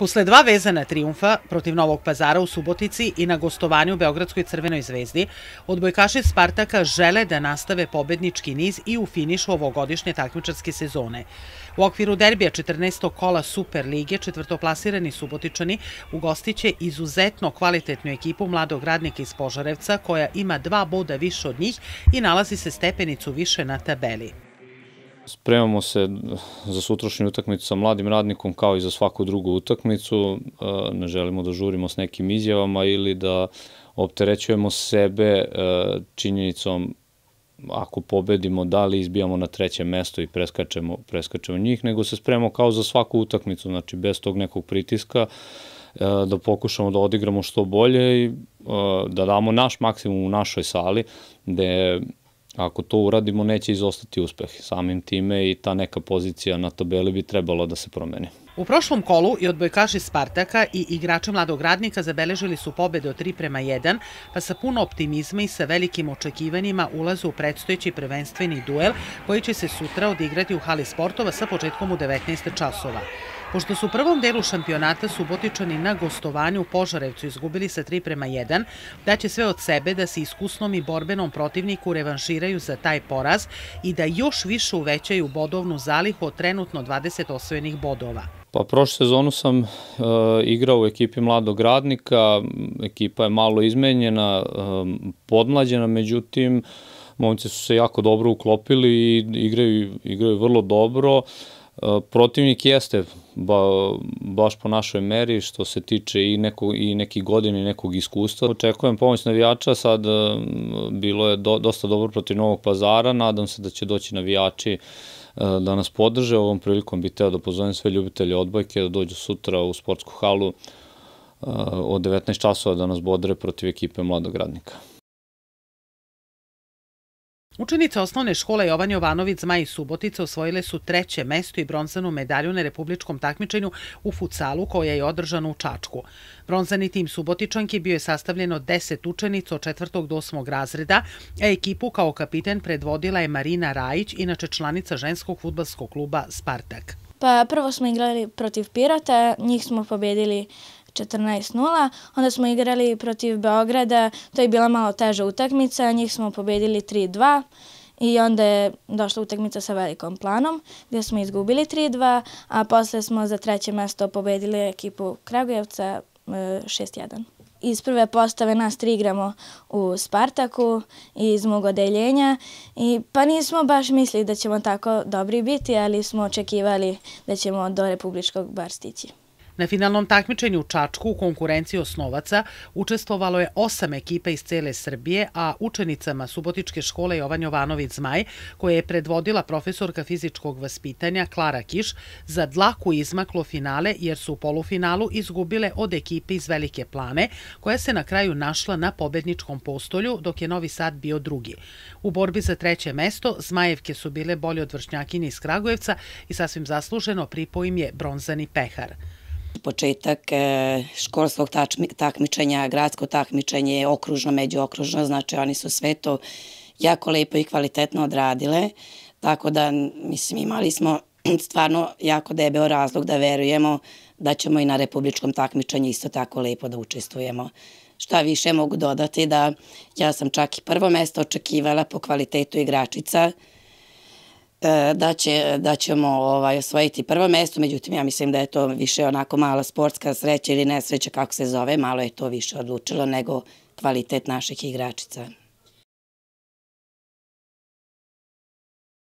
Posle dva vezana triumfa protiv Novog pazara u Subotici i na gostovanju Beogradskoj crvenoj zvezdi, odbojkaši Spartaka žele da nastave pobednički niz i u finišu ovogodišnje takmičarske sezone. U okviru derbija 14. kola Super lige četvrtoplasirani Subotičani ugostiće izuzetno kvalitetnu ekipu mladog radnika iz Požarevca koja ima dva boda više od njih i nalazi se stepenicu više na tabeli. Spremamo se za sutrašnju utakmicu sa mladim radnikom kao i za svaku drugu utakmicu. E, ne želimo da žurimo s nekim izjavama ili da opterećujemo sebe e, činjenicom ako pobedimo, da li izbijamo na treće mesto i preskačemo, preskačemo njih, nego se spremamo kao za svaku utakmicu, znači bez tog nekog pritiska, e, da pokušamo da odigramo što bolje i da damo naš maksimum u našoj sali, gde Ako to uradimo, neće izostati uspeh. Samim time i ta neka pozicija na tabeli bi trebalo da se promeni. U prošlom kolu i odbojkaši Spartaka i igrače mladog radnika zabeležili su pobede od 3 prema 1, pa sa puno optimizma i sa velikim očekivanjima ulaze u predstojeći prvenstveni duel koji će se sutra odigrati u hali sportova sa početkom u 19 časova. Pošto su u prvom delu šampionata Subotičani na gostovanju u Požarevcu izgubili sa 3 prema 1, daće sve od sebe da se iskusnom i borbenom protivniku revanširaju za taj poraz i da još više uvećaju bodovnu zalihu od trenutno 20 osvojenih bodova. Pa prošle sezonu sam e, igrao u ekipi mladog radnika, ekipa je malo izmenjena, e, podmlađena, međutim, momci su se jako dobro uklopili i igraju, igraju vrlo dobro. Protivnik jeste ba, baš po našoj meri što se tiče i, neko, i nekih godina i nekog iskustva. Očekujem pomoć navijača, sad bilo je do, dosta dobro protiv Novog pazara, nadam se da će doći navijači da nas podrže. Ovom prilikom bih teo da pozovem sve ljubitelje odbojke da dođu sutra u sportsku halu od 19 časova da nas bodre protiv ekipe mladog radnika. Učenice osnovne škole Jovan Jovanović Zmaj i Subotica osvojile su treće mesto i bronzanu medalju na republičkom takmičenju u futsalu koja je održana u Čačku. Bronzani tim Subotičanki bio je sastavljen od 10 učenica od četvrtog do osmog razreda, a ekipu kao kapiten predvodila je Marina Rajić, inače članica ženskog futbalskog kluba Spartak. Pa prvo smo igrali protiv Pirata, njih smo pobedili 14-0. Onda smo igrali protiv Beograda, to je bila malo teža utakmica, njih smo pobedili 3-2 i onda je došla utakmica sa velikom planom gde smo izgubili 3-2, a posle smo za treće mesto pobedili ekipu Kragujevca 6-1. E, iz prve postave nas tri igramo u Spartaku iz mog odeljenja i pa nismo baš mislili da ćemo tako dobri biti, ali smo očekivali da ćemo do republičkog bar stići. Na finalnom takmičenju u Čačku u konkurenciji osnovaca učestvovalo je osam ekipa iz cele Srbije, a učenicama Subotičke škole Jovan Jovanović Zmaj, koje je predvodila profesorka fizičkog vaspitanja Klara Kiš, za dlaku izmaklo finale jer su u polufinalu izgubile od ekipe iz Velike plane, koja se na kraju našla na pobedničkom postolju, dok je Novi Sad bio drugi. U borbi za treće mesto Zmajevke su bile bolje od vršnjakinje iz Kragujevca i sasvim zasluženo pripo im je bronzani pehar. Početak e, školskog takmičenja, gradsko takmičenje, okružno, međuokružno, znači oni su sve to jako lepo i kvalitetno odradile, tako da, mislim, imali smo stvarno jako debeo razlog da verujemo da ćemo i na republičkom takmičenju isto tako lepo da učestvujemo. Šta više mogu dodati da ja sam čak i prvo mesto očekivala po kvalitetu igračica, da, će, da ćemo ovaj, osvojiti prvo mesto, međutim ja mislim da je to više onako mala sportska sreća ili nesreća kako se zove, malo je to više odlučilo nego kvalitet naših igračica.